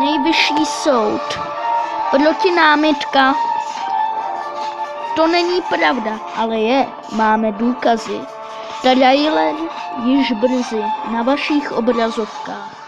Nejvyšší soud. Proti námitka. To není pravda, ale je. Máme důkazy. Trailer již brzy na vašich obrazovkách.